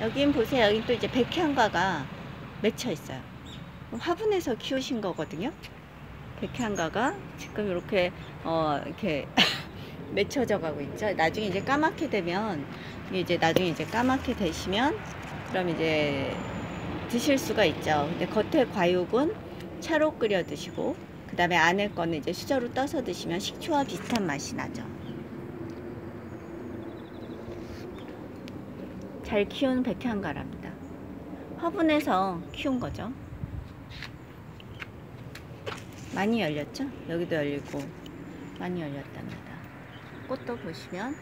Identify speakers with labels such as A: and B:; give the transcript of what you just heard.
A: 여긴 보세요. 여긴 또 이제 백향가가 맺혀 있어요. 화분에서 키우신 거거든요. 백향가가 지금 이렇게 어 이렇게 맺혀져 가고 있죠. 나중에 이제 까맣게 되면 이제 나중에 이제 까맣게 되시면 그럼 이제 드실 수가 있죠. 근데 겉에 과육은 차로 끓여 드시고 그 다음에 안에 거는 이제 수저로 떠서 드시면 식초와 비슷한 맛이 나죠. 잘 키운 백향가랍니다. 화분에서 키운 거죠. 많이 열렸죠? 여기도 열리고 많이 열렸답니다. 꽃도 보시면